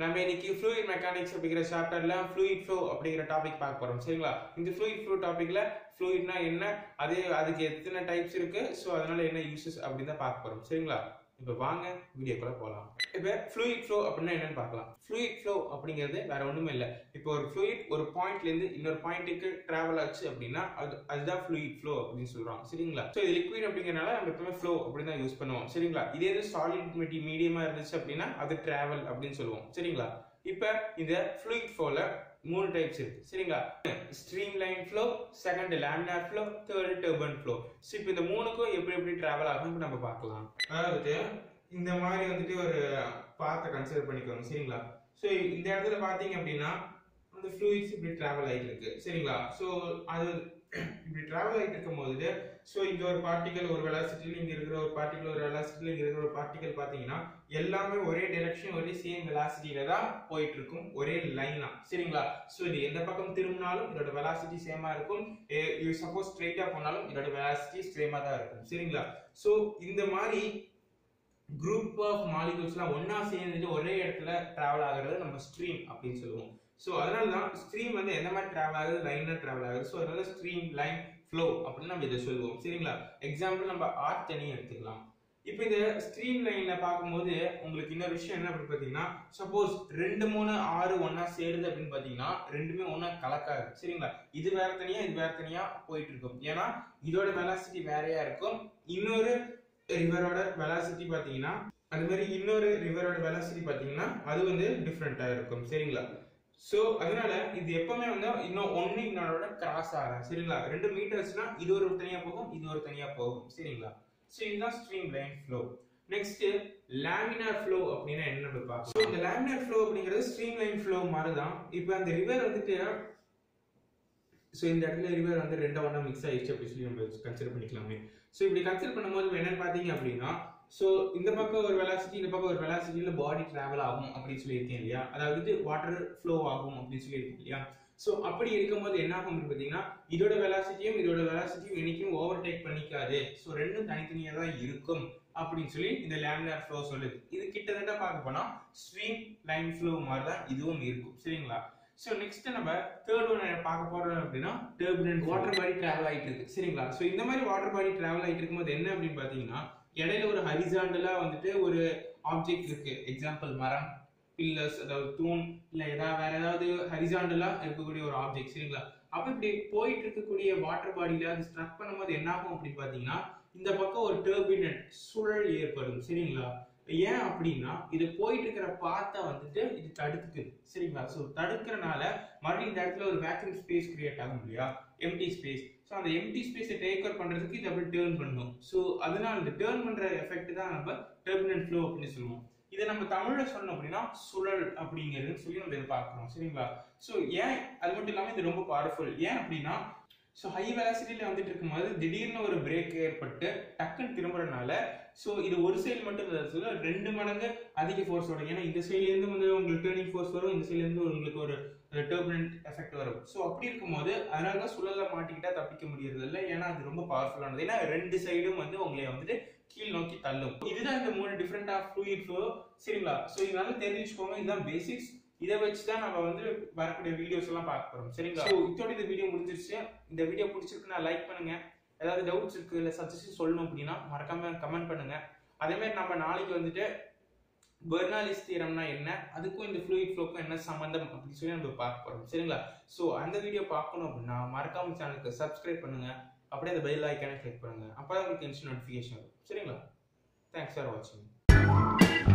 நம்ம இன்னைக்கு fluid mechanics அப்படிங்கிற சாப்டர்ல ஃப்ளூயிட் ஃப்ளோ அப்படிங்கிற டாபிக் பார்க்க போறோம். சரிங்களா? இந்த ஃப்ளூயிட் ஃப்ளோ டாபிக்ல ஃப்ளூயிட்னா என்ன? அது அதுக்கு எத்தனை டைப்ஸ் இருக்கு? ஸோ அதனால என்ன யூசஸ் அப்படின்னு தான் பார்க்க போறோம். சரிங்களா? இப்போ வாங்க வீடியோக்குள்ள போகலாம் இப்போ ஃப்ளூயிட் ஃப்ளோ அப்படின்னா என்னன்னு பார்க்கலாம். ஃப்ளூயிட் ஃப்ளோ அப்படிங்கிறது வேற ஒன்றுமே இல்லை. இப்போ ஒரு ஃப்ளூயிட் ஒரு பாயிண்ட்லேருந்து இன்னொரு பாயிண்ட்டுக்கு டிராவல் ஆச்சு அப்படின்னா அது அதுதான் ஃப்ளூயிட் ஃப்ளோ அப்படின்னு சொல்கிறாங்க சரிங்களா? ஸோ இது லிக்விட் அப்படிங்கிறனால நம்ம எப்பவுமே ஃப்ளோ அப்படின்னு தான் யூஸ் பண்ணுவோம். சரிங்களா? இதே இது சாலிட் மெட்டி மீடியமாக இருந்துச்சு அப்படின்னா அது டிராவல் அப்படின்னு சொல்லுவோம். சரிங்களா? இப்போ இந்த ஃப்ளூயிட் ஃப்ளோவில் மூணு டைப்ஸ் இருக்கு. சரிங்களா? Streamline flow second laminar flow third turbulent flow so இப்போ இந்த மூணுக்கும் எப்படி எப்படி டிராவல் ஆகும் நம்ம பார்க்கலாம். அதாவது இந்த மாதிரி வந்துட்டு ஒரு பாத்தை கன்சிடர் பண்ணிக்கோங்க. சரிங்களா? ஸோ இந்த இடத்துல பார்த்தீங்க அப்படின்னா அந்த ஃப்ளூயிட்ஸ் இப்படி டிராவல் ஆகிட்டு இருக்கு. சரிங்களா? ஸோ அது இப்படி டிராவல் ஆகிட்டு இருக்கும் போது ஸோ இங்கே ஒரு பார்ட்டிகல் ஒரு வெலாசிட்டியில் இங்கே இருக்கிற ஒரு பார்ட்டிகல் ஒரு வெலாசிட்டியில் இங்கே இருக்கிற ஒரு பார்ட்டிகல் பார்த்தீங்கன்னா எல்லாமே ஒரே டைரக்ஷன் ஒரே சேம் வெலாசிட்டியில தான் போயிட்டு இருக்கும் ஒரே லைனா சரிங்களா? ஸோ இது எந்த பக்கம் திரும்பினாலும் இதோட வெலாசிட்டி சேமா இருக்கும். இது சப்போஸ் ஸ்ட்ரெயிட்டாக போனாலும் இதோட வெலாசிட்டி சேமா தான் இருக்கும். சரிங்களா? ஸோ இந்த மாதிரி குரூப் ஆஃப் மாலிகூல்ஸ்லாம் ஒன்றா சேர்ந்துட்டு ஒரே இடத்துல டிராவல் ஆகிறது நம்ம ஸ்ட்ரீம் அப்படின்னு சொல்லுவோம். ஸோ அதனால தான் ஸ்ட்ரீம் வந்து என்ன மாதிரி ட்ராவல் ஆகுது? லைனாக ட்ராவல் ஆகுது. ஸோ அதனால ஸ்ட்ரீம் லைன் ஃப்ளோ அப்படின்னு நம்ம இதை சொல்லுவோம். சரிங்களா? எக்ஸாம்பிள் நம்ம ஆர்ட் தனியாக எடுத்துக்கலாம். இப்போ இந்த ஸ்ட்ரீம் லைன்ல பார்க்கும்போது உங்களுக்கு இன்னொரு விஷயம் என்ன அப்படின்னு பார்த்தீங்கன்னா சப்போஸ் ரெண்டு மூணு ஆறு ஒன்னா சேருது அப்படின்னு பார்த்தீங்கன்னா ரெண்டுமே ஒன்றா கலக்காது. சரிங்களா? இது வேற தனியா இது வேற தனியா போயிட்டு இருக்கும் ஏன்னா இதோட வெலாசிட்டி வேறையா இருக்கும். இன்னொரு ரிவரோட வெலாசிட்டி பார்த்தீங்கன்னா அது மாதிரி இன்னொரு ரிவரோட வெலாசிட்டி பார்த்தீங்கன்னா அது வந்து டிஃப்ரெண்ட்டாக இருக்கும். சரிங்களா? ஸோ அதனால இது எப்பவுமே வந்து இன்னும் ஒன்னு இன்னொரு கிராஸ் ஆகிறேன் சரிங்களா? ரெண்டு மீட்டர்ஸ்னா இது ஒரு தனியா போகும் இது ஒரு தனியா போகும் சரிங்களா? ஸோ இதுதான் streamline flow next laminar flow அப்படின்னா என்ன நம்ம பார்க்கலாம் ஸோ இந்த லேமினார் ஃப்ளோ அப்படிங்கிறது ஸ்ட்ரீம் லைன் ஃப்ளோ மாதிரி தான் இப்போ அந்த ரிவர் வந்துட்டு ஸோ இந்த இடத்துல ரிவர் வந்து ரெண்டா ஒன்றா மிக்ஸ் ஆயிடுச்சு அப்படி சொல்லி நம்ம கன்சிடர் பண்ணிக்கலாமே. ஸோ இப்படி கன்சிடர் பண்ணும்போது என்னன்னு பார்த்தீங்க அப்படின்னா ஸோ இந்த பக்கம் ஒரு வெலாசிட்டி இந்த பக்கம் ஒரு வெலாசிட்டியில் பாடி ட்ராவல் ஆகும் அப்படின்னு சொல்லியிருக்கேன் இல்லையா? அதாவது வாட்டர் ஃப்ளோ ஆகும் அப்படின்னு சொல்லியிருக்கேன் இல்லையா? ஸோ அப்படி இருக்கும்போது என்ன ஆகும் பார்த்தீங்கன்னா இதோட வெலாசிட்டியும் இதோட வெலாசிட்டியும் என்னைக்கும் ஓவர் டேக் பண்ணிக்காது. ஸோ ரெண்டும் தனித்தனியாக தான் இருக்கும் அப்படின்னு சொல்லி இந்த லேமினார் ஃப்ளோ சொல்லுது. இது கிட்டத்தட்ட பார்க்க போனால் ஸ்ட்ரீம் லைன் ஃப்ளோ மாதிரி தான் இதுவும் இருக்கும். சரிங்களா? ஸோ நெக்ஸ்ட் நம்ம தேர்ட் ஒன் பார்க்க போறோம் அப்படின்னா டர்புலன்ட் வாட்டர் பாடி டிராவல் ஆகிட்டு இருக்கு. சரிங்களா? ஸோ இந்த மாதிரி வாட்டர் பாடி டிராவல் ஆகிட்டு இருக்கும்போது என்ன அப்படின்னு பார்த்தீங்கன்னா இடையில ஒரு ஹரிசாண்டலா வந்துட்டு ஒரு ஆப்ஜெக்ட் இருக்கு. எக்ஸாம்பிள் மரம் பில்லர்ஸ் அதாவது தூண் இல்ல ஏதாவது வேற ஏதாவது ஹரிசாண்டலா இருக்கக்கூடிய ஒரு ஆப்ஜெக்ட் சரிங்களா? அப்ப இப்படி போயிட்டு இருக்கக்கூடிய வாட்டர் பாடியில அது ஸ்ட்ரக் பண்ணும்போது என்ன ஆகும் அப்படின்னு பாத்தீங்கன்னா இந்த பக்கம் ஒரு டர்பினட் சுழல் ஏற்படும் சரிங்களா? ஏன் அப்படின்னா இது போயிட்டு இருக்கிற பாத்தை வந்துட்டு இது தடுக்குது. சரிங்களா? ஸோ தடுக்கிறனால மறுபடியும் இந்த இடத்துல ஒரு வேக்யூம் ஸ்பேஸ் கிரியேட் ஆகும் இல்லையா? எம்டி ஸ்பேஸ் ஸோ அந்த எம்டி ஸ்பேஸை டேக் ஓவர் பண்ணுறதுக்கு இது அப்படி டேர்ன் பண்ணும். ஸோ அதனால இந்த டேர்ன் பண்ணுற எஃபெக்ட் தான் நம்ம டெர்மினன்ட் ஃப்ளோ அப்படின்னு சொல்லுவோம். இதை நம்ம தமிழில் சொன்னோம் அப்படின்னா சுழல் அப்படிங்கிறது சொல்லி நம்ம இதை பார்க்குறோம். சரிங்களா? ஸோ ஏன் அது மட்டும் இல்லாமல் இது ரொம்ப பவர்ஃபுல் ஏன் அப்படின்னா ஸோ ஹை வெலாசிட்டியில் வந்துட்டு இருக்கும்போது திடீர்னு ஒரு பிரேக் ஏற்பட்டு டக்குன்னு திரும்புறதுனால ஸோ இது ஒரு சைடு மட்டும் சொல்ல ரெண்டு மடங்கு அதிக ஃபோர்ஸ் வரும். ஏன்னா இந்த சைட்லேருந்து வந்து உங்களுக்கு டேர்னிங் ஃபோர்ஸ் வரும் இந்த சைட்லேருந்து உங்களுக்கு ஒரு டர்புலன்ட் எஃபெக்ட் வரும். ஸோ அப்படி இருக்கும்போது அதனால தான் சுழல மாட்டிக்கிட்டா தப்பிக்க முடியறது இல்லை ஏன்னா அது ரொம்ப பவர்ஃபுல்லானது ஏன்னா ரெண்டு சைடும் வந்து உங்களை வந்துட்டு கீழ் நோக்கி தள்ளும். இதுதான் இந்த மூணு டிஃப்ரெண்ட் ஆஃப் ஃப்ளூயிட் ஃப்ளோ சரிங்களா? ஸோ இதனால தெரிஞ்சுக்கோங்க இதுதான் பேசிக்ஸ் இதை வச்சு தான் நம்ம வந்து வரக்கூடிய வீடியோஸ் எல்லாம் பார்க்க போறோம். சரிங்களா? ஸோ இதோட இந்த வீடியோ முடிஞ்சிருச்சு. இந்த வீடியோ பிடிச்சிருக்குன்னா லைக் பண்ணுங்க. ஏதாவது டவுட்ஸ் இருக்கு இல்லை சஜஷன் சொல்லணும் அப்படின்னா மறக்காம கமெண்ட் பண்ணுங்க. அதே மாதிரி நம்ம நாளைக்கு வந்துட்டு பெர்னாலிஸ் தியரம்னா என்ன? அதுக்கும் இந்த ஃப்ளூயிட் ஃப்ளோக்கும் என்ன சம்பந்தம் அப்படின்னு சொல்லி நம்ம பார்க்க போறோம். சரிங்களா? ஸோ அந்த வீடியோ பார்க்கணும் அப்படின்னா மறக்காம சேனலுக்கு சப்ஸ்கிரைப் பண்ணுங்க. அப்படியே அந்த பெல் ஐக்கானை கிளிக் பண்ணுங்க. அப்போ உங்களுக்கு இன்ஸ்ட் நோட்டிஃபிகேஷன் வரும். சரிங்களா? தேங்க்ஸ் ஃபார் வாட்சிங்